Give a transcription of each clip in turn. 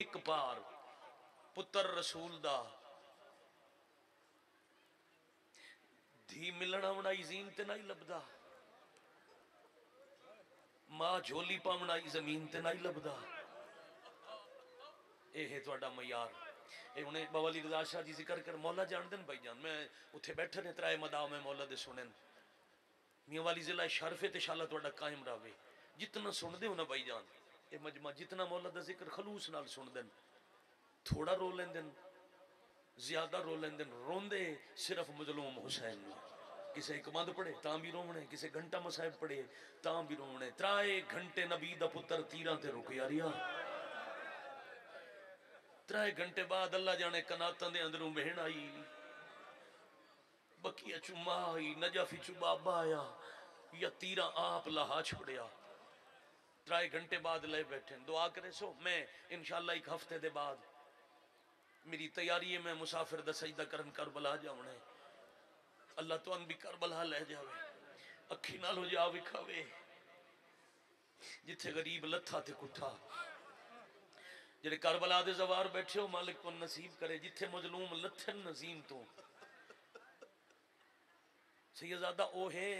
ਇੱਕ ਪਾਰ ਪੁੱਤਰ ਰਸੂਲ ਦਾ ਧੀ ਮਿਲਣਾ ਬਣਾਈ ਜ਼ੀਨ ਤੇ ਨਹੀਂ ਲੱਭਦਾ ਮਾਂ ਝੋਲੀ ਪਾਵਣਾਈ ਜ਼ਮੀਨ ਤੇ ਨਹੀਂ ਲੱਭਦਾ ਇਹ ਹੈ ਤੁਹਾਡਾ ਮਿਆਰ ਇਹ ਹੁਣੇ ਬਾਬਾ ਅਲੀ ਰਜ਼ਾ ਸ਼ਾਹ ਜੀ ਜ਼ਿਕਰ ਕਰ ਮੌਲਾ ਜਾਣਦੇ ਨੇ ਭਾਈ ਜਾਨ ਮੈਂ ਉੱਥੇ ਬੈਠੇ ਨੇ ਤਰਾਏ ਮਦਾਵ ਮੈਂ ਮੌਲਾ ਦੇ ਸੁਣਨ ਮੀਆਂ ਵਾਲੀ ਜ਼ਿਲ੍ਹਾ ਸ਼ਰਫ ਤੇ ਸ਼ਾਲਾ ਤੁਹਾਡਾ ਕਾਇਮ ਰਾਵੇ ਜਿਤਨਾ ਸੁਣਦੇ ਹੋ ਨਾ ਭਾਈ ਜਾਨ ये मजमा जितना मौला का ज़िक्र खलूस न सुन दिन थोड़ा रो लेंद ज़्यादा रो लेंद रोंद सिर्फ़ मजलूम हुसैन किसी एक मंद पढ़े तो भी रोवने किसी घंटा मसाइब पढ़े तो भी रोवने त्राए घंटे नबी का पुत्र तीर ते रुकया रिया त्राए घंटे बाद अल्लाह जाने कनातों के अंदरों बहन आई बकिया चुमा आई नजाफी चुबाबा आया या तीर आप लहा छोड़िया त्राए घंटे बाद ले बैठे दुआ करे सो मैं इंशाल्लाह एक हफ्ते दे बाद मेरी तैयारी है मैं मुसाफिर दा सजदा करन करबला जावना है अल्लाह तुम भी करबला ले जावे अखी नाल हो जा विखावे जिथे गरीब लथा ते कुठा ਜਿਹੜੇ ਕਰਬਲਾ ਦੇ ਜ਼ਵਾਰ ਬੈਠੇ ਹੋ ਮਾਲਿਕ ਕੋ ਨਸੀਬ ਕਰੇ ਜਿੱਥੇ ਮਜ਼ਲੂਮ ਲੱਥਨ ਨਜ਼ੀਮ ਤੋਂ ਸੈਯਦਾਦਾ ਉਹ ਹੈ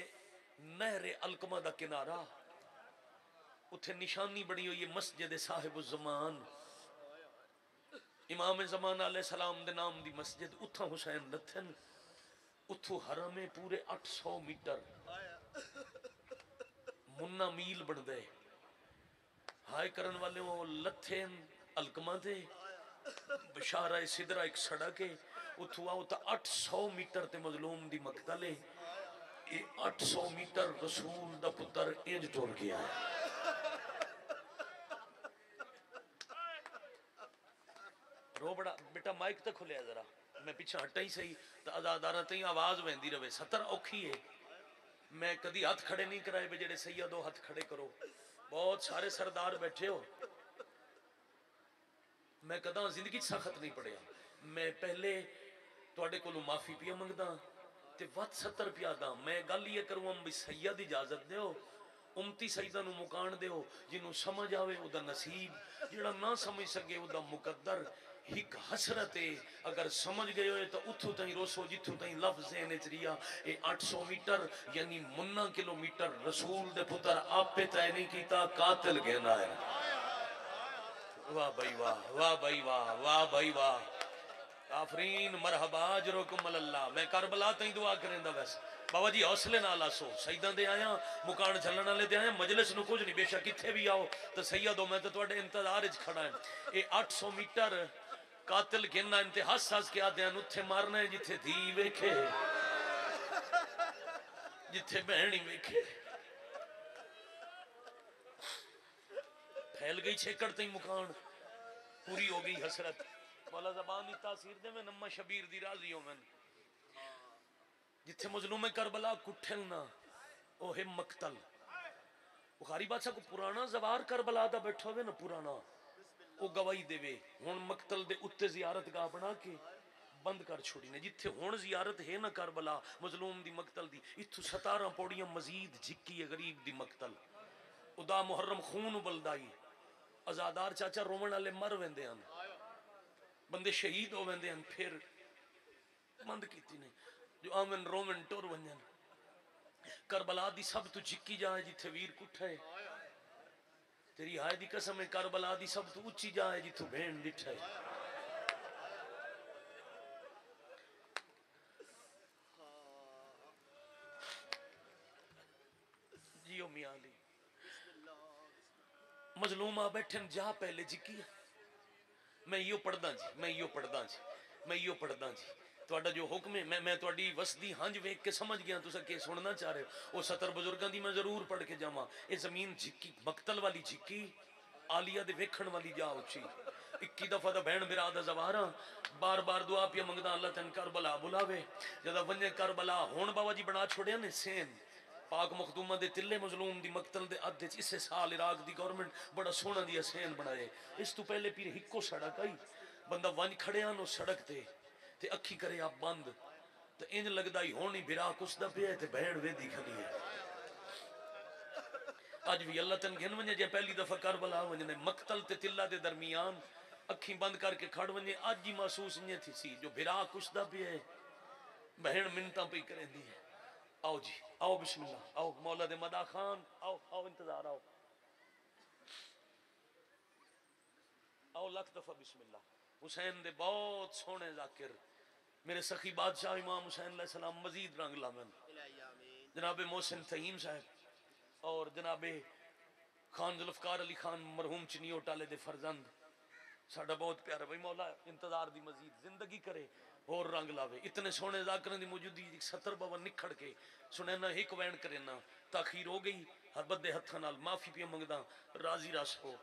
ਨਹਿਰ ਅਲਕਮਾ ਦਾ ਕਿਨਾਰਾ उत्थे निशानी बनी हुई है, मस्जिद साहिब जमान। इमाम जमान आले सलाम दे नाम दी मस्जिद, उथा हुसैन रथन उथों हरमे पूरे 800 मीटर। मुन्ना मील बन गए हाय करन वाले वो लथे अलकमा दे। बशारा सिदरा एक सड़क है। उथों आओ तो 800 मीटर ते मजलूम दी मकतल है। ये 800 मीटर रसूल दा पुत्र इंज टुर गया है। रो बड़ा बेटा माइक तो खुलिया जरा मैं पीछे हटा ही सही तो अदादारा तई आवाज वहदी रहे सतर औखी है मैं कदी हथ खड़े नहीं कराए भी जेडे सही दो हथ खड़े करो बहुत सारे सरदार बैठे हो मैं कदा जिंदगी च सखत नहीं पढ़िया मैं पहले ਤੁਹਾਡੇ ਕੋਲੋਂ ਮਾਫੀ ਪਿਆ ਮੰਗਦਾ ਤੇ ਵੱਧ 70 ਰੁਪਿਆ ਦਾ ਮੈਂ ਗੱਲ ਇਹ ਕਰੂੰ ਵੀ ਸੈਯਦ ਇਜਾਜ਼ਤ ਦਿਓ ਉਮਤੀ ਸੈਯਦਾਂ ਨੂੰ ਮੁਕਾਣ ਦਿਓ ਜਿਹਨੂੰ ਸਮਝ ਆਵੇ ਉਹਦਾ ਨਸੀਬ ਜਿਹੜਾ ਨਾ ਸਮਝ ਸਕੇ ਉਹਦਾ ਮੁਕੱਦਰ हिक हसरत है। अगर समझ गए तो उथू तई रोसो, जिथो तई लफ्ज है ने रिया ए 800 मीटर, यानी मुन्ना किलोमीटर रसूल दे पुत्र आपे तय नहीं कीता, कातिल कहना है। वाह भाई वाह वाह भाई वाह वाह भाई वाह। आफरीन, मरहबा अजरो कुमल मैं करबला तई दुआ करेंदा बस। बाबा जी, हौसले नाल आसो शहीदों दे आया, मुकान छलन वाले से आया, मजलिस में कुछ नहीं, बेशक कितने भी आओ तो सैयद मैं तो इंतज़ार खड़ा है ये अठ मीटर कातिल गिनना इनते हस हस के आदे उत्थे मारना है जिथे धी वेखे। जिथे बहन वेखे। फैल गई छेकड़ तई मुकान। पूरी हो गई हसरत। मौला जबान की तासीर दे मैं नम्मा शबीर दी राज़ी हो मैं जिथे मजलूम करबला कुठल ना ओ है मकतल। बुखारी बादशाह को पुराना जवार करबला दा बैठा होवे ना, पुराना। ਉਹ ਗਵਾਹੀ ਦੇਵੇ। ਹੁਣ ਮਕਤਲ ਦੇ ਉੱਤੇ ਜ਼ਿਆਰਤਗਾਹ ਬਣਾ ਕੇ ਬੰਦ ਕਰ ਛੋੜੀ ਨੇ। ਜਿੱਥੇ ਹੁਣ ਜ਼ਿਆਰਤ ਹੈ ਨਾ ਕਰਬਲਾ, ਮਜ਼ਲੂਮ ਦੀ ਮਕਤਲ ਦੀ, ਇੱਥੋਂ 17 ਪੌੜੀਆਂ ਮਜ਼ੀਦ ਝਿੱਕੀ ਹੈ ਗਰੀਬ ਦੀ ਮਕਤਲ। ਉਹਦਾ ਮੁਹਰਮ ਖੂਨ ਉਬਲਦਾਈ ਆਜ਼ਾਦਾਰ ਚਾਚਾ ਰੋਵਣ ਵਾਲੇ ਮਰ ਵੰਦੇ ਹਨ। ਬੰਦੇ ਸ਼ਹੀਦ ਹੋ ਵੰਦੇ ਹਨ, ਫਿਰ ਬੰਦ ਕੀਤੀ ਨੇ। ਜੋ ਆਮਨ ਰੋਮਨ ਟੁਰ ਵੰਜਨ। ਕਰਬਲਾ ਦੀ ਸਭ ਤੋਂ ਝਿੱਕੀ ਜਾਏ ਜਿੱਥੇ ਵੀਰ ਕੁੱਠਾ ਹੈ। तेरी हाय दी कसम है, करबला दी सब तो ऊँची जा है जिथों भेड़ डिठा है जियो मियाँ अली मजलूम आ बैठे न जा पहले जी की मैं यो पढ़दा जी, मैं यो पढ़दा जी, मैं यो पढ़दा जी। ਤੁਹਾਡਾ ਜੋ ਹੁਕਮ ਹੈ, ਮੈਂ ਮੈਂ ਤੁਹਾਡੀ ਵਸਦੀ ਹੰਝ ਵੇਖ ਕੇ ਸਮਝ ਗਿਆ। ਤੁਸੀਂ ਕੀ ਸੁਣਨਾ ਚਾਹ ਰਹੇ ਹੋ। ਉਹ 70 ਬਜ਼ੁਰਗਾਂ ਦੀ ਮੈਂ ਜ਼ਰੂਰ ਪੜ੍ਹ ਕੇ ਜਾਵਾਂ। ਇਹ ਜ਼ਮੀਨ ਝਿੱਕੀ, ਮਕਤਲ ਵਾਲੀ ਝਿੱਕੀ, ਆਲੀਆ ਦੇ ਵੇਖਣ ਵਾਲੀ ਜਾ ਉੱਚੀ। 21 ਦਫਾ ਦਾ ਭੈਣ ਮੇਰਾ ਦਾ ਜ਼ਵਾਰਾ ਬਾਰ ਬਾਰ ਦੁਆ ਪਿਆ ਮੰਗਦਾ ਅੱਲਾਹ ਤਨ ਕਰਬਲਾ ਬੁਲਾਵੇ। ਜਦੋਂ ਵੰਨੇ ਕਰਬਲਾ ਹੁਣ, ਬਾਬਾ ਜੀ ਬਣਾ ਛੋੜਿਆ ਨੇ ਸੇਨ। ਪਾਕ ਮਖਦੂਮਾ ਦੇ ਤਿੱਲੇ ਮਜ਼ਲੂਮ ਦੀ ਮਕਤਲ ਦੇ ਅੱਧੇ ਚ ਇਸੇ ਸਾਲ ਇਰਾਕ ਦੀ ਗਵਰਨਮੈਂਟ ਬੜਾ ਸੋਹਣਾ ਦੀ ਹਸੈਨ ਬਣਾਏ ਇਸ ਤੋਂ ਪਹਿਲੇ ਪੀਰ ਇੱਕੋ ਸੜਕ ਆਈ। ਬੰਦਾ ਵੰਜ ਖੜਿਆ ਨੂੰ ਸੜਕ ਤੇ। ਤੇ ਅੱਖੀ ਕਰੇ ਆ ਬੰਦ ਤੇ ਇੰਜ ਲੱਗਦਾ ਹੀ ਹੁਣ ਹੀ ਬਿਰਾ ਕੁਸਦਾ ਪਿਆ ਤੇ ਭੈਣ ਵੇਦੀ ਖੜੀ ਹੈ ਅੱਜ ਵੀ ਅੱਲਾਹ ਤਨ ਗਿਣ ਵੰਜੇ ਜੇ ਪਹਿਲੀ ਦਫਾ ਕਰਬਲਾ ਵੰਜਨੇ ਮਕਤਲ ਤੇ ਤਿੱਲਾ ਦੇ ਦਰਮਿਆਨ ਅੱਖੀਂ ਬੰਦ ਕਰਕੇ ਖੜ ਵੰਜੇ ਅੱਜ ਹੀ ਮਹਿਸੂਸ ਨਹੀਂ ਥੀ ਸੀ ਜੋ ਵਿਰਾ ਕੁਛਦਾ ਪਿਆ ਹੈ ਬਹਿਣ ਮਿੰਤਾਂ ਪਈ ਕਰੇਂਦੀ ਹੈ आओ जी आओ बिस्मिल्लाह आओ मौला दे मदा खान आओ आओ इंतजार आओ आओ लख दफा बिस्मिल्लाह हुसैन दे बहुत सोहने जाकिर मेरे सखी बादशाह इमाम हुसैन सलाम मजीद रंग लावन। जनाब मोहसिन तहीम साहब और जनाब खान जुल्फकार अली खान मरहूम चनियो टाले दे फरजंद साडा बहुत प्यारा भाई मौला इंतज़ार दी मजीद ज़िंदगी करे और रंग लावे। इतने सोने जाकर दी मौजूदगी सत्तर भवन निखड़ के सुने ना एक वैन करे ना ताखीर हो गई हर बदे हथा नाल माफ़ी पिया मंगदा राज़ी रस हो।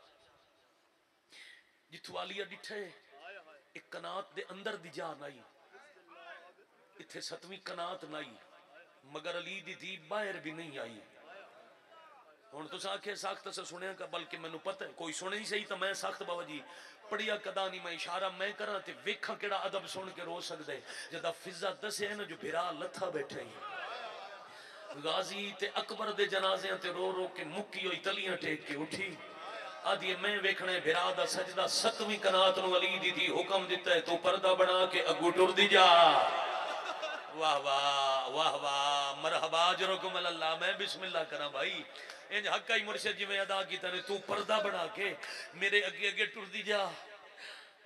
जिथू वालिया डिठे एक कनात दे अंदर दी जान आई। इतने सतवी कनात नाई, मगर अली दी धी बाहर भी नहीं आई। हूँ तुस आखिया सख्त असर सुनिया का, बल्कि मैं पता है, कोई सुने ही सही तो मैं सख्त, बाबा जी। पढ़िया कदा नहीं मैं इशारा मैं करा तो वेखा कि अदब सुन के रो सकता जदा फिजा दसिया ना, जो भिरा लथा बैठे ही। गाजी ते अकबर दे जनाजे रो रो के मुक्की हुई, तलिया टेक के उठी। आदि मैं वेखने भिरा का सजदा कनात नली दी हुक्म दिता है, तू तो बना के अगू टुर दी जा। ਵਾਹ ਵਾਹ ਵਾਹ ਵਾਹ ਮਰਹਬਾ ਜਰਕਮ ਅੱਲਾਹ ਮੈਂ ਬਿਸਮਿਲ੍ਲਾ ਕਰਾਂ ਭਾਈ ਇੰਜ ਹੱਕਾ ਹੀ ਮੁਰਸ਼ਿਦ ਜਿਵੇਂ ਅਦਾ ਕੀਤਾ ਨੇ ਤੂੰ ਪਰਦਾ ਬਣਾ ਕੇ ਮੇਰੇ ਅੱਗੇ ਅੱਗੇ ਟੁਰਦੀ ਜਾ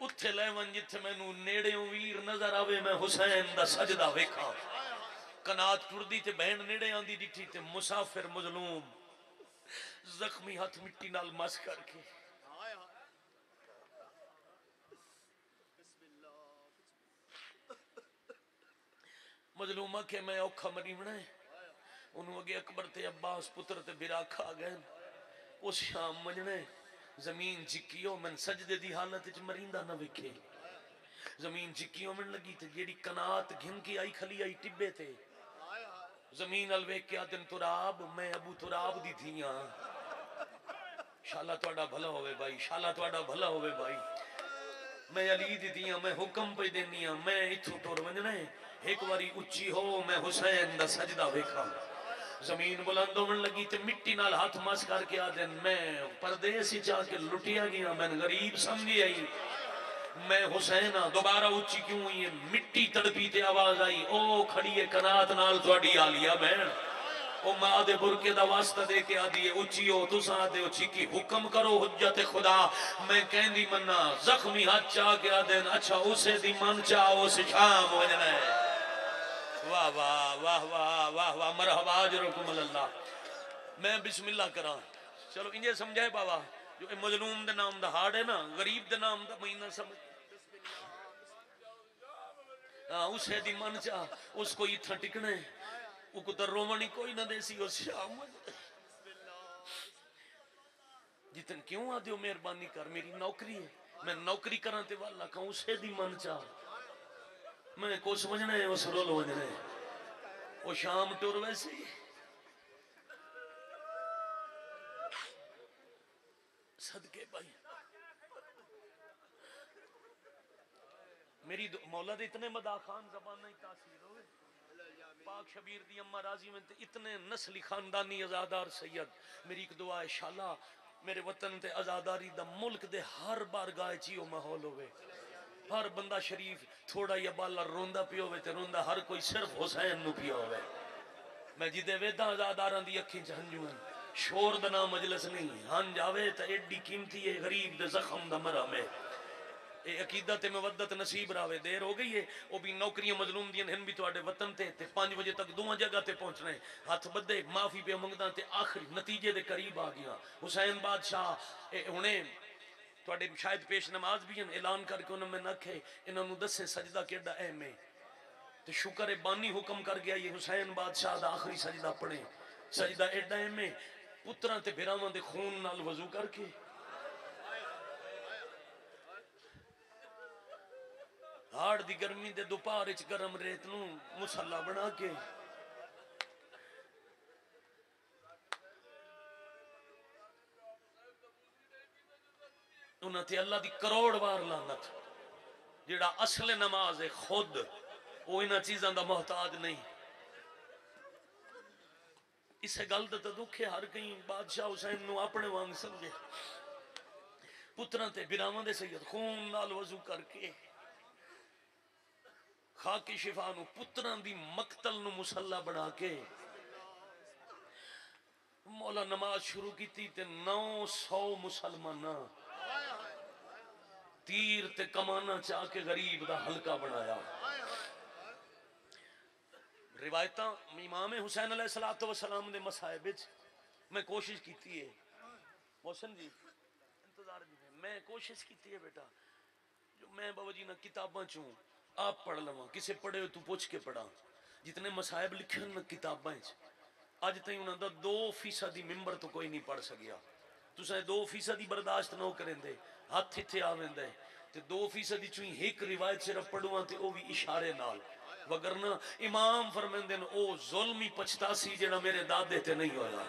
ਉੱਥੇ ਲੈ ਵੰ ਜਿੱਥੇ ਮੈਨੂੰ ਨੇੜਿਓਂ ਵੀਰ ਨਜ਼ਰ ਆਵੇ ਮੈਂ ਹੁਸੈਨ ਦਾ ਸਜਦਾ ਵੇਖਾਂ ਕਨਾਤ ਟੁਰਦੀ ਤੇ ਬਹਿਣ ਨੇੜੇ ਆਂਦੀ ਡਿੱਠੀ ਤੇ ਮੁਸਾਫਿਰ ਮਜ਼ਲੂਮ ਜ਼ਖਮੀ ਹੱਥ ਮਿੱਟੀ ਨਾਲ ਮਸ ਕਰਕੇ ਮਜ਼ਲੂਮਾ ਕਿ ਮੈਂ ਔਖਾ ਮਰੀ ਬਣਾਏ ਉਹਨੂੰ ਅਗੇ ਅਕਬਰ ਤੇ ਅਬਾਸ ਪੁੱਤਰ ਤੇ ਬਿਰਾਖ ਆ ਗਏ ਉਹ ਸ਼ਾਮ ਮੰਜਣੇ ਜ਼ਮੀਨ ਜਿੱਕੀਓ ਮਨ ਸਜਦੇ ਦੀ ਹਾਲਤ ਵਿੱਚ ਮਰਿੰਦਾ ਨਾ ਵਿਖੇ ਜ਼ਮੀਨ ਜਿੱਕੀਓ ਮਨ ਲੱਗੀ ਤੇ ਜਿਹੜੀ ਕਨਾਤ ਘਿਮ ਕੇ ਆਈ ਖਲੀ ਆਈ ਟਿੱਬੇ ਤੇ ਜ਼ਮੀਨ ਅਲਵੇ ਕਿਆ ਦਿਨ ਤੁਰਾਬ ਮੈਂ ਅਬੂ ਤੁਰਾਬ ਦੀ ਧੀਆਂ शाला थोड़ा भला होवे भाई शाला थोड़ा भला होवे भाई मैं अली दी दिया मैं हुक्म पे देनी मैं इथों टुर वजना है एक बारी उच्ची हो, मैं हुसैन का सजदा वेखा। ज़मीन बुलंद होने लगी तो मिट्टी नाल हाथ मस करके आ दिन, मैं परदेस ही जाके लुटिया गया मैंने गरीब समझी आई। मैं हुसैन हाँ दोबारा उच्ची क्यों हुई है मिट्टी तड़पी ते आवाज़ आई, ओ खड़ी है कनात नाल थोड़ी आलिया बहन। ओ माँ दे बुरके दा वास्ता दे के आदि उच्ची हो तू सा दे उच्ची की हुक्म करो, हुज्जत खुदा। मैं कहंदी मन्ना, जख्मी हाथ चा के आदे अच्छा उसे दी मन चा चाहो शाम हो जाना है वाह वाह वाह वाह वाह वाह, मरहबा अजरकुम अल्लाह मैं बिस्मिल्लाह करा। चलो, इंजे समझाए बाबा, जो मजलूम दे नाम दा हाड़ है ना, गरीब दे नाम दा महीना समझ। हाँ उसे दी मन चा उसको इतना टिकने उको तो रोमनी कोई ना देसी उस शाम जितन क्यों आदे हो मेहरबानी कर, मेरी नौकरी है। मैं नौकरी करा ते वाला कहूँ उसे दी मन चा। मैं को समझना है, उस रोल वजना है वो शाम टुर वैसे ही। सदके भाई। मेरी मौला दे इतने मदा खान जबान नहीं तासीर होवे पाक शबीर दी अम्मा राज़ी में ते इतने नस्ली खानदानी आजादार सैयद। मेरी एक दुआ है, शाला, मेरे वतन ते आजादारी दा मुल्क दे हर बार गाय चियो माहौल होवे। हर बंदा शरीफ थोड़ा या बाला रोंदा पियो होवे ते रोंदा हर कोई सिर्फ हुसैन नु पियो होवे मैं जिदे वेदा आजादारां दी अखीं च हंजू हैं शोर दा नाम मजलिस नहीं हंज आवे ते एडी कीमती है गरीब दे जख्म दा मरहम है ਇਹ ਅਕੀਦਤ ਤੇ ਮਵੱਦਤ ਨਸੀਬ ਰਾਵੇ ਦੇਰ ਹੋ ਗਈ ਏ ਉਹ ਵੀ ਨੌਕਰੀਆਂ ਮਜ਼ਲੂਮ ਦੀਆਂ ਹਨ ਵੀ ਤੁਹਾਡੇ ਵਤਨ ਤੇ ਤੇ 5 ਵਜੇ ਤੱਕ ਦੋਵਾਂ ਜਗ੍ਹਾ ਤੇ ਪਹੁੰਚਣਾ ਹੈ ਹੱਥ ਬੱਧੇ ਮਾਫੀ ਪਿਆ ਮੰਗਦਾ ਤੇ ਆਖਰੀ ਨਤੀਜੇ ਦੇ ਕਰੀਬ ਆ ਗਿਆ ਹੁਸੈਨ ਬਾਦਸ਼ਾਹ ਇਹ ਹੁਣੇ ਤੁਹਾਡੇ ਸ਼ਾਇਦ ਪੇਸ਼ ਨਮਾਜ਼ ਵੀ ਹਨ ਐਲਾਨ ਕਰਕੇ ਉਹਨਾਂ ਮੈਂ ਨਖੇ ਇਹਨਾਂ ਨੂੰ ਦੱਸੇ ਸਜਦਾ ਕਿਹੜਾ ਅਹਿਮ ਹੈ ਤੇ ਸ਼ੁਕਰ ਹੈ ਬਾਨੀ ਹੁਕਮ ਕਰ ਗਿਆ ਇਹ ਹੁਸੈਨ ਬਾਦਸ਼ਾਹ ਦਾ ਆਖਰੀ ਸਜਦਾ ਪੜੇ ਸਜਦਾ ਐਡਾ ਅਹਿਮ ਹੈ ਪੁੱਤਰਾਂ ਤੇ ਭਰਾਵਾਂ ਦੇ ਖੂਨ ਨਾਲ ਵਜ਼ੂ ਕਰਕੇ ਹਾੜ ਦੀ ਗਰਮੀ ਦੇ ਦੁਪਹਿਰ ਵਿੱਚ ਗਰਮ ਰੇਤ ਨੂੰ ਮੁਸੱਲਾ ਬਣਾ ਕੇ उन्होंने ते अल्लाह की करोड़ बार लानत। जेड़ा असल नमाज़ है खुद, वो इन्होंने चीज़ों का मोहताज नहीं। इस गल का तो दुख है, हर कहीं बादशाह हुसैन अपने वांग समझे। पुत्रां ते बिरावां दे सैयद खून नाल वज़ू करके, खाकी शिफा नु पुत्रां दी मकतल नु मुसल्ला बना के मौला नमाज़ शुरू की ते नौ सौ मुसलमान तीर ते कमाना चाह के गरीब का हल्का बनाया। रिवायत इमाम हुसैन अल सलाह वसलाम के मसायब मैं कोशिश की है। मोहसन जी, इंतज़ार जी, मैं कोशिश की है बेटा, जो मैं बाबा जी ना किताबा चू, आप पढ़ लवा, किसे पढ़े तू पुछ के पढ़ा। जितने मसायब लिखे ना किताबा अज तई उन्होंने दो फ़ीसद ही मिम्बर तो कोई नहीं पढ़ सकिया तुसा दो फ़ीसद बर्दाश्त ना करेंगे ਹੱਥ ਇੱਥੇ ਆਵੇਂਦੇ ਤੇ 2% ਦੀ ਚੋਂ ਹੀ ਇੱਕ ਰਿਵਾਇਤ ਸਿਰਫ ਪੜੂਆਂ ਤੇ ਉਹ ਵੀ ਇਸ਼ਾਰੇ ਨਾਲ ਵਗਰਨਾ ਇਮਾਮ ਫਰਮਾਉਂਦੇ ਨੇ ਉਹ ਜ਼ੁਲਮ ਹੀ ਪਛਤਾਸੀ ਜਿਹੜਾ ਮੇਰੇ ਦਾਦੇ ਤੇ ਨਹੀਂ ਹੋਇਆ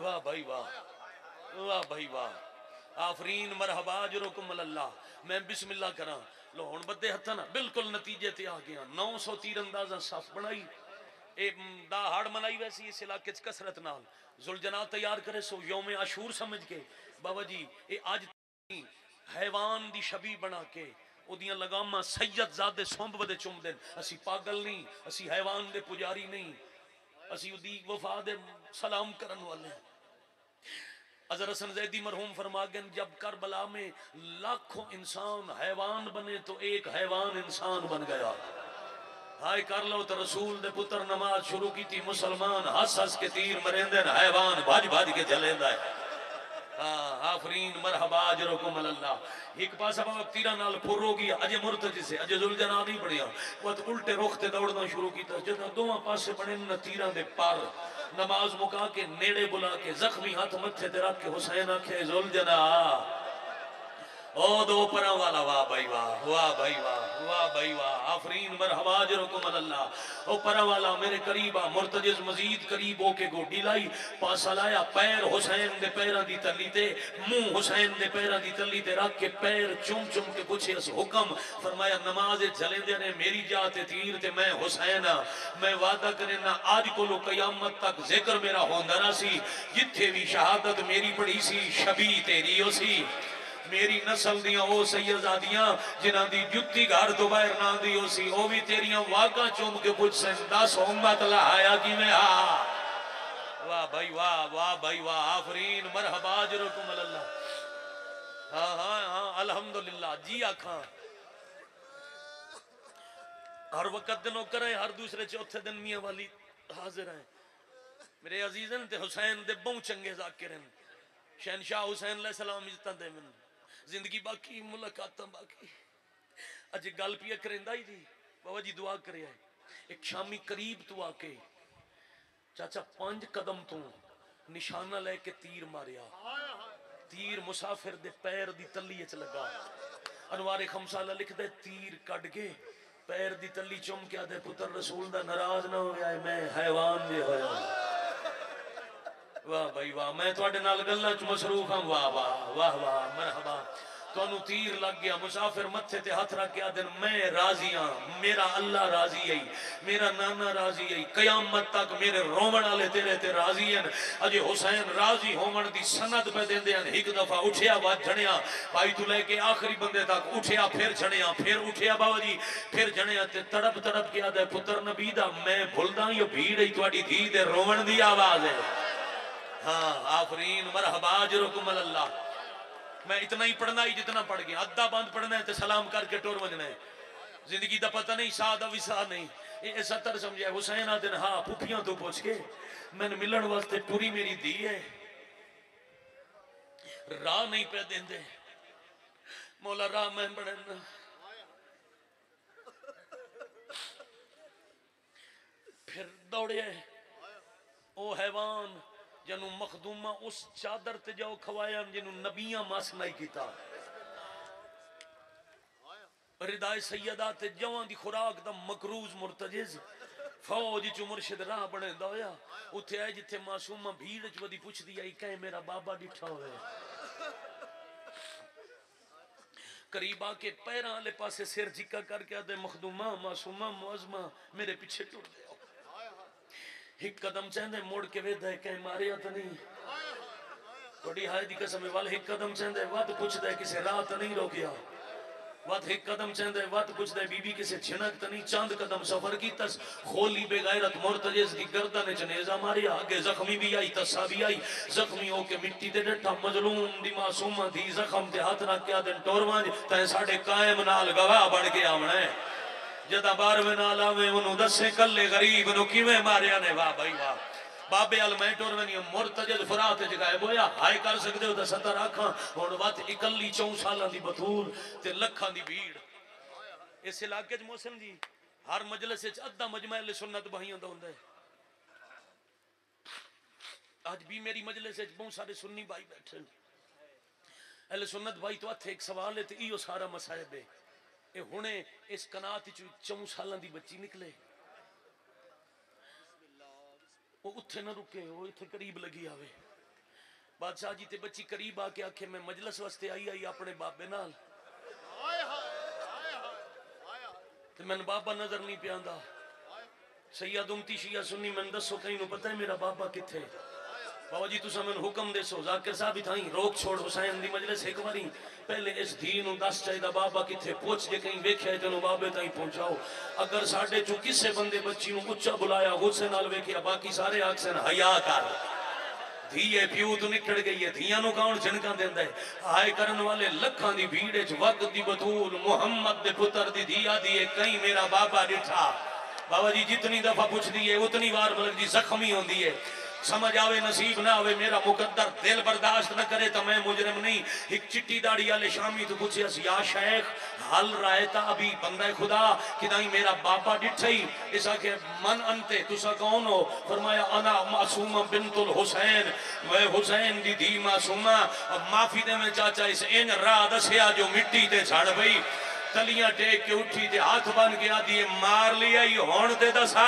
ਵਾਹ ਭਾਈ ਵਾਹ ਵਾਹ ਭਾਈ ਵਾਹ ਆਫਰੀਨ ਮਰਹਬਾ ਜਰੁਕਮ ਅੱਲਾ ਮੈਂ ਬਿਸਮਿਲ੍ਲਾ ਕਰਾਂ ਲੋ ਹੁਣ ਬੱਦੇ ਹੱਥਾਂ ਨਾਲ ਬਿਲਕੁਲ ਨਤੀਜੇ ਤੇ ਆ ਗਿਆ 900 ਤੀਰ ਅੰਦਾਜ਼ਾ ਸਫ ਬਣਾਈ ਇਹ ਮ, ਦਾ ਹਾੜ ਮਨਾਈ ਵੈਸੀ ਇਸ ਇਲਾਕੇ ਚ ਕਸਰਤ ਨਾਲ ਜ਼ੁਲਜਨਾ ਤਿਆਰ ਕਰੇ ਸੋ ਯੋਮ ਆਸ਼ੂਰ ਸਮਝ ਕੇ ਬਾਬਾ ਜੀ ਇਹ ਅੱਜ ਤਾਈਂ ਹੈਵਾਨ ਦੀ ਛਵੀ ਬਣਾ ਕੇ ਉਹਦੀਆਂ ਲਗਾਮਾਂ ਸੈਯਦ ਜ਼ਾਦੇ ਸੁੰਭ ਦੇ ਚੁੰਮਦੇ ਨੇ। ਅਸੀਂ ਪਾਗਲ ਨਹੀਂ ਅਸੀਂ ਹੈਵਾਨ ਦੇ ਪੁਜਾਰੀ ਨਹੀਂ ਅਸੀਂ ਉਹਦੀ ਵਫਾ ਦੇ ਸਲਾਮ ਕਰਨ ਵਾਲੇ ਹਾਂ अजहर हसन जैदी मरहूम फरमा गए जब करबला में लाखों इंसान हैवान बने तो एक हैवान इंसान बन गया हाय कर लो तो रसूल दे पुत्र नमाज़ शुरू की थी मुसलमान हस हस के तीर मरेंदे हैवान भज भज के चलेंदा है। हाँ आफरीन, मरहबा अजरकुम अल्लाह एक पासा बाबा तीरा नाल फुर हो अजे मुर्तजी से अजे जुलजना नहीं पड़िया वत उल्टे रुख ते दौड़ना शुरू कीता, जदा दोवां पासे बने न, तीरा दे पर। नमाज़ मुका के, नेड़े बुला के, जख्मी हाथ मथे ते रख के, हुसैन आखे जुलजना ओ दो परा वाला, वाह भाई, वाह वाह भाई, वाह वाह भाई, वाह। आफरीन अल्लाह ओ परा वाला, मेरे करीब आ मजीद करीब होके गोडी लाई। पासा लाया पैर हुसैन दे दी तली ते, मुँह हुसैन दे दी तली ते रख के पैर के पूछे अस हुक्म। फरमाया, नमाज़ चलेंदे ने मेरी जात तीर ते मैं हुसैन मैं वादा करे ना आज कोलो कयामत तक ज़िक्र मेरा होंदा ना सी। जिथे भी शहादत मेरी पड़ी सी, शबी तेरी ओ सी मेरी नस्ल दियाँ ओ सैयदादियाँ जिन्हां दी जुत्ती घर तो बाहर ना दी ओ सी ओ भी तेरिया वागा चूम के पुछ सन, दस उम्मत लहाया मैं आ वाह भाई, वाह वाह भाई, वाह, आफरीन, मरहबा तुम अल्लाह हाँ हाँ हाँ अल्हम्दुलिल्लाह, जी आखा। हर वक्त दिनों करे हर दूसरे चौथे दिन मियाँ वाली हाजिर है। मेरे अजीजन ते हुसैन दे बहु चंगे जाकिर हैं। शहनशाह हुसैन सलाम इज़्ज़त दे मैंने। ज़िंदगी बाकी, मुलाकात बाकी। अज गल पिया करेंदा थी बाबा जी दुआ करे एक शामी करीब तू आके, चाचा पाँच कदम तू निशाना लेके तीर मारिया तीर मुसाफिर दे पैर दी तली च लगा अनवारे खमसाला लिखदे तीर कट के पैर दी तली चुम के आदे पुत्र रसूल दा नाराज़ ना होया मैं हैवान जे होया। ਵਾਹ ਭਾਈ ਵਾਹ ਮੈਂ ਤੁਹਾਡੇ ਨਾਲ ਗੱਲਾਂ ਚ ਮਸਰੂਫ ਹਾਂ ਵਾਹ ਵਾਹ ਵਾਹ ਵਾਹ ਮਰਹਬਾ ਤੁਹਾਨੂੰ ਤੀਰ ਲੱਗ ਗਿਆ ਮੁਸਾਫਿਰ ਮੱਥੇ ਤੇ ਹੱਥ ਰੱਖ ਕੇ ਆਦਨ ਮੈਂ ਰਾਜ਼ੀ ਹਾਂ ਮੇਰਾ ਅੱਲਾ ਰਾਜ਼ੀ ਹੈ ਮੇਰਾ ਨਾਨਾ ਰਾਜ਼ੀ ਹੈ ਕਿਆਮਤ ਤੱਕ ਮੇਰੇ ਰੋਵਣ ਵਾਲੇ ਤੇਰੇ ਤੇ ਰਾਜ਼ੀ ਹਨ ਅਜੇ ਹੁਸੈਨ ਰਾਜ਼ੀ ਹੋਵਣ ਦੀ ਸਨਦ ਪੈ ਦਿੰਦੇ ਹਨ ਇੱਕ ਦਫਾ ਉਠਿਆ ਵੱਜ ਜਣਿਆ ਭਾਈ ਤੋਂ ਲੈ ਕੇ ਆਖਰੀ ਬੰਦੇ ਤੱਕ ਉਠਿਆ ਫਿਰ ਜਣਿਆ ਫਿਰ ਉਠਿਆ ਬਾਬਾ ਜੀ ਫਿਰ ਜਣਿਆ ਤੇ ਤੜਪ ਤੜਪ ਕੇ ਆਦਾ ਪੁੱਤਰ ਨਬੀ ਦਾ ਮੈਂ ਭੁੱਲਦਾ ਇਹ ਭੀੜ ਹੀ ਤੁਹਾਡੀ ਧੀ ਦੇ ਰੋਵਣ ਦੀ ਆਵਾਜ਼ ਹੈ हाँ आफरीन, मरहबा जरुकुम अल्लाह मैं इतना ही पढ़ना ही जितना पढ़ गया। अद्धा बंद पढ़ना है तो सलाम करके टोर वजना है। ज़िंदगी का पता नहीं साह का विसाह नहीं। ये सत्तर हुसैन आदन हाँ पुफियाँ तो के, मैंने मिलन वास्ते मेरी है। राह नहीं पे मौला राह मैं फिर दौड़े ओ हैवान जनू मखदूमा उस चादर ते जाओ खवाया जिनू नबिया मास नहीं रिदाय सैयदा ते जवां दी खुराक दा मकरूज मुर्तजिज। फौज च मुर्शिद राह बने होया। उथे है जिथे मासूमा भीड़ च वदी पुछदी आई, कहे, मेरा बाबा डिठा होवे करीब आके पैर आले पासे सिर झिका करके आते मखदूमा, मासूमा, मुआजमा, मेरे पीछे टुट गया एक कदम चाहते मुड़ के वेद है कहीं मारिया तो नहीं। थोड़ी हाय दी कसम है, वाल एक कदम चंदे वत पुछदा है, किसे राह नहीं रोकिया वत एक कदम चंदे वत पुछदा है, बीबी किसे छिनक तो नहीं। चाँद कदम सफ़र की तस खोली बेगैरत मुर्तजिज की गर्दन च नेजा मारिया। आगे जख्मी भी आई तसा भी आई। जख्मी होके मिट्टी ते मजलूम दी मासूम दी जख्म ते हाथ रख के साडे कायम नाल गवाह बन के आवना है। जदा बारवे नाल आवे दसे कल्ले गरीब नु ने? वाह भाई वाह। बाबे अल मैं टोरवनी मुर्तजद फरात च गायब होया। कर सकदे हो ते सतर आखां। हुन वत इकल्ली 4 सालां दी बतूल ते लखां दी भीड़। इस इलाके च मौसम जी, हर मजलिस च अद्धा मजमा अहले सुन्नत भाइयों दा हुंदा है भी मेरी मजलिस बहुत सारे सुन्नी भाई बैठे ने। अहले सुन्नत भाई तो हथे एक सवाल है ते इयो सारा मसाइब है ਇਹ ਹੁਣੇ ਇਸ ਕਨਾਤ ਚ 4 ਸਾਲਾਂ ਦੀ ਬੱਚੀ ਨਿਕਲੇ ਉਹ ਉੱਥੇ ਨਾ ਰੁਕੇ ਉਹ ਇੱਥੇ ਕਰੀਬ ਲੱਗੀ ਆਵੇ ਬਾਦਸ਼ਾਹ ਜੀ ਤੇ ਬੱਚੀ ਕਰੀਬ ਆ ਕੇ ਆਖੇ ਮੈਂ ਮਜਲਿਸ ਵਾਸਤੇ ਆਈ ਆਈ ਆਪਣੇ ਬਾਬੇ ਨਾਲ ਹਾਏ ਹਾਏ ਹਾਏ ਹਾਏ ਤੇ ਮੈਨੂੰ ਬਾਬਾ ਨਜ਼ਰ ਨਹੀਂ ਪਿਆਂਦਾ ਸੈਦ ਉਮਤੀ ਸ਼ੀਆ ਸੁਣੀ ਮੈਨੂੰ ਦੱਸੋ ਕਈ ਨੂੰ ਪਤਾ ਹੈ ਮੇਰਾ ਬਾਬਾ ਕਿੱਥੇ ਹੈ बाबा जी, तुसा मैंने हुक्म देसो जाकिर साहब थाई रोक छोड़ हुसैन दी मजलिस एक बारी पहले इस धी दस चाहिदा, बाबा किथे पूछ जे कहीं वेख्या है तेनु बाबे ताई पहुंचाओ। अगर साडे चो किसे बंदे बच्ची उच्चा बुलाया गुस्से नाल वेख्या, बाकी सारे आखसन, हया कर। धीए प्यू तो निकल गई है धियाँ कौन झिनका देंदा है? आए करन वाले लखां दी भीड़ च वक्त दी बतूल, मोहम्मद दे पुत्र दी धिया दी कहीं मेरा बाबा डिठा बाबा जी, जितनी दफ़ा पूछदी है, उतनी बार मतलब जी जख्मी होंदी है। समझ आवे, नसीब ना आवे, मेरा मुकद्दर दिल बर्दाश्त न करे तो मैं मुजरिम नहीं। एक चिट्टी दाढ़ी वाले शामी तो पूछे या शेख, हल रायता अभी बंदा खुदा कि नहीं मेरा बाबा डिठे ही इस आखे, मन अंते, तुसा कौन हो? फरमाया, अना मासूमा बिनतुल हुसैन वे हुसैन दी धी मासूमा। अब माफ़ी दे में चाचा, इस इन राह दसिया जो मिट्टी ते छड़ पई। तलियाँ टेक के उठी ते हाथ बन के आदि मार लिया ही होण ते दसा।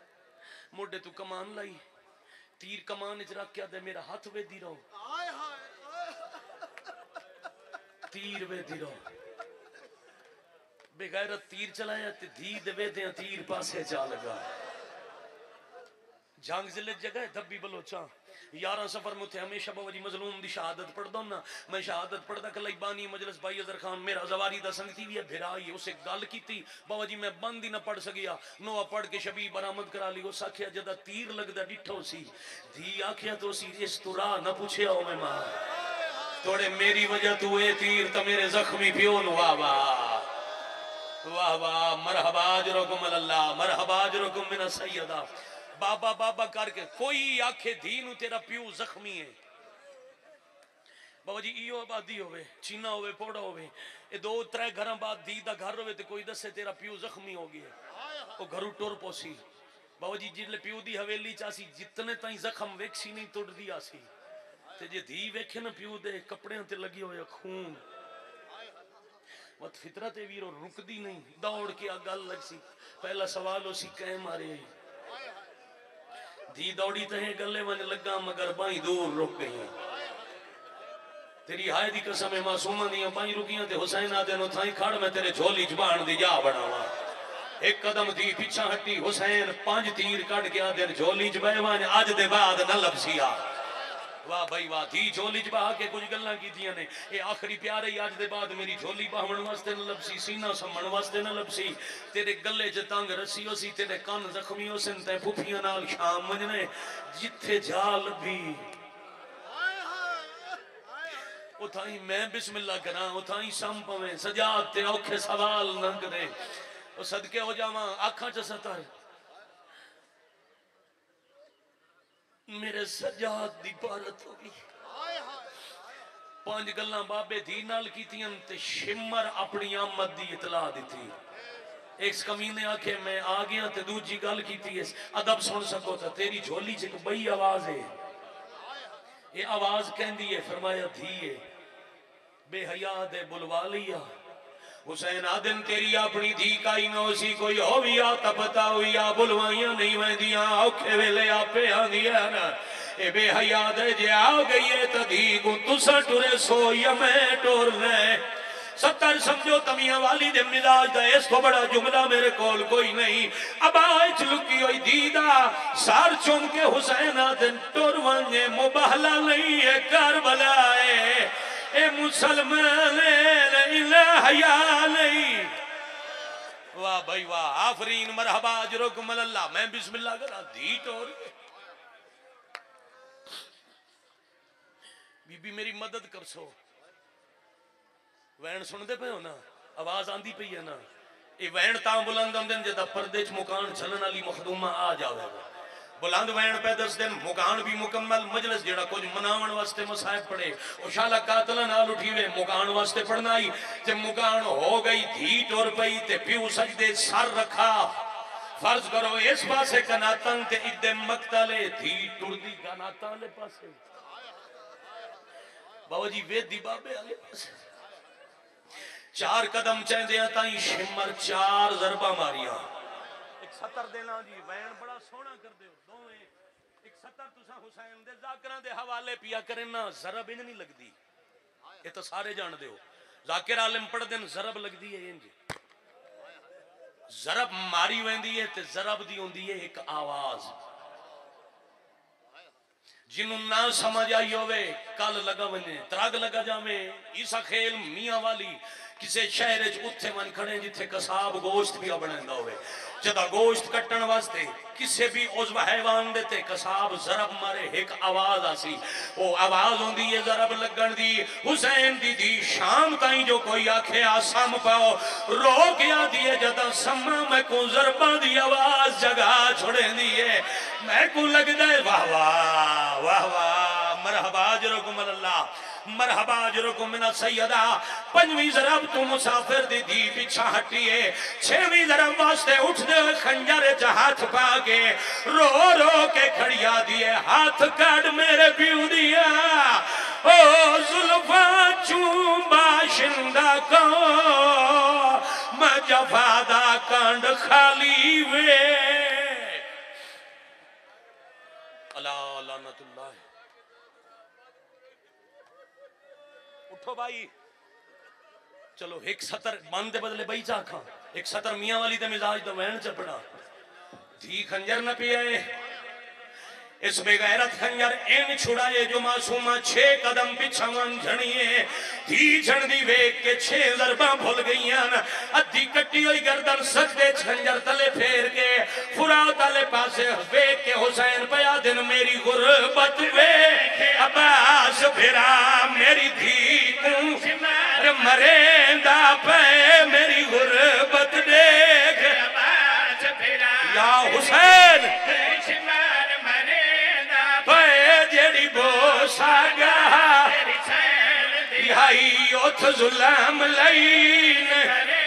मोढे तू कमान लाई। तीर कमान च दे मेरा हाथ वेदी रहो। तीर वेदी रहो। बेगैरत तीर चलाया ते धी दे तीर पासे जा लगा। जंग ज़िले जगह धब्बी बलोचा। यारा सफ़र मुथे हमेशा बाबा जी मजलूम दी शहादत पढ़दा ना मैं शहादत पढ़दा कल बानी मजलिस भाई अजर खान, मेरा जवारी दा संगती भी है भिरा ही उसे गल कीती। बाबा जी मैं बंद ही ना पढ़ सकिया नोआ पढ़ के शबी बरामद करा ली, उस आखिया जदा तीर लगदा डिठो सी। धी आखिया तो सी इस तुरा ना पूछया ओ मैं माँ। थोड़े मेरी वजह, तू ए तीर तो मेरे जख्मी प्यो नु, वाह वाह। वाह वाह, मरहबा अजरकुम अल्लाह, मरहबा अजरकुम मिन सैयदा। बाबा बाबा करके कोई आखे धी नु तेरा प्यू जख्मी है बाबा जी इो आबादी होवे चीना होवे पोड़ा होवे ये दो त्रै घर बाद धी दा घर होवे ते कोई दसे तेरा प्यू जख्मी हो गया वो घरू टुर पोसी बाबा जी जिसले प्यू दी हवेली च आसी जितने ताई जख्म वेखसी नहीं टुटदी आसी ते जे धी वेखे ना प्यू दे कपड़े ते लगी होया खून मत फितरत है वीरो रुकदी नहीं दौड़ के आ गल लग सी पहला सवाल उसी कह मारे धी दौड़ी तहे गले वन लगा मगर बाई दूर रुक गई तेरी हाय दी कसम है मासूमा दी बाई रुकियाँ ते हुसैन आदे नो थाई खड़ मैं तेरे झोली जबान दी जा बनावा एक कदम दी पीछा हटी हुसैन पाँच तीर कट के आदे झोली च बहवान अज दे बाद न लपसिया वाह भाई, वाह, धी झोली च के कुछ ने। ये आखिरी प्यार है अज दे बाद मेरी झोली बाहण वास्ते न लपसी, सीना सम्मण वास्ते न लपसी। तेरे गले च तंग रस्सी हो सी तेरे कन जख्मी हो सन ते फुफियाँ नाल शाम वजने जिथे जा लभी उथाई मैं बिस्मिल्लाह करा, उथाई सम पवे सजाद ते औखे सवाल न करे ओ सदके हो जावा, आंखां च सतर। मेरे सजाद दी भारत हो गई। पाँच गल्ला बाबे धी नाल कीतियाँ ते शिमर अपनी आमद दी इतला दी एक कमीने आखे मैं आ गया ते दूजी गल कीती है अदब सुन सको तो तेरी झोली च एक बई आवाज़ है। ये आवाज़ कहती है फरमाया धी है बेहया दे बुलवा लिया। हुसैन आदन तेरी अपनी धी काई ना उसी कोई हो भी आ, तपता हुई आ, बुलवाइया नहीं वंदिया औखे वेले आपे आंदिया ना। ए बेहया दे जे आ गई है तो धी को तुसा टुरे सो या मैं टोर रहे सत्तर समझो तमिया वाली दे मिजाज दा इस तो बड़ा जुमला मेरे कोल कोई नहीं। अब आज लुकी हुई दीदा सार चुम के हुसैन आदन टुर वंगे, मुबहला नहीं है कर बलाए। ए मुसलमान वाह भाई वाह, आफरीन, मरहबा अजरो कमल मैं बिस्मिल्लाह करा दी टोर बीबी मेरी मदद कर सो। वैन सुन दे पे हो ना? आवाज़ आंदी पई है ना? ये वैन ता बुलंद आंदे जदा परदे च मुकान चलन वाली मखदूमा आ जावे बुलंद वैन पे दस दिन, मुकान भी मुकम्मल, मजलस जेड़ा कुछ मनावन वास्ते मसाहब पड़े उशाला कातला नाल उठी वे, मुकान वास्ते पढ़ना आई। जे मुकान हो गई धी टोर पई, ते प्यू सजदे सर रखा। फ़र्ज़ करो, इस पासे कनातन ते इदे मक्तले धी टुरदी कनातन ले पासे। बाबा जी वे दी बाबे आले पासे। चार कदम चंदे ताई शिमर चार जरबा मारिया। एक सतर देना जी वैन बड़ा सोना कर दे सत्तर तुसा ना समझ आई होवे कल लगा वने त्रग लगा जावे ईसा खेल मियाँ वाली किसी शहर च उत्थे मन खड़े जिथे कसाब गोश्त भी बनांदा होवे। जदा गोश्त कट्टण वास्ते किसी भी उस हैवान दे ते कसाब जरब मारे एक आवाज़ आसी। वो आवाज़ होंदी है जरब लगन दी। हुसैन दी दी शाम ताई जो कोई आखे आ सम पाओ। रो के आदी है जदा समा मैं को जरबा दी आवाज़ जगा छोड़े दी है मैं को लगदा है वाह मरहबा जरकुम मिना सैयदा। पंजवी जरब तू मुसाफिर दी दी पीछा हटिए। छेवीं जरब वास्ते उठ दे खंजर च हाथ पा के रो रो के खड़िया दिए, हाथ काट मेरे पीऊ दिया। ओ जुल्फा चूं बाशिंदा को? मैं जफादा कंड खाली वे। अला लानतुल्लाह। उठो भाई। चलो, एक सतर, मन दे बदले बई चाखा एक सतर मियाँ वाली ते मिजाज तो वहन चपड़ा धी खंजर न पिए इस बेगैरत खंजर इन छुड़ाए जो मासूमा छे कदम पिछा झणिए धी झणदी वेख के छे जरबा भूल गई अद्धी कट्टी हुई गर्दन सजदे खंजर तले फेर के। फुरात वाले पासे वेख के हुसैन पया दिन मेरी गुरबत वेख अब्बास फिरा मेरी धी को मरेंदा पे मेरी गुरबत देख। या हुसैन। बोसागा हाई उथ जुलाम लईन।